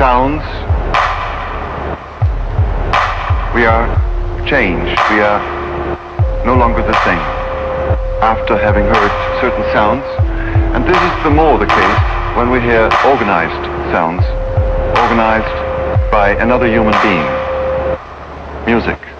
sounds. We are changed. We are no longer the same after having heard certain sounds. And this is the more the case when we hear organized sounds, organized by another human being. Music.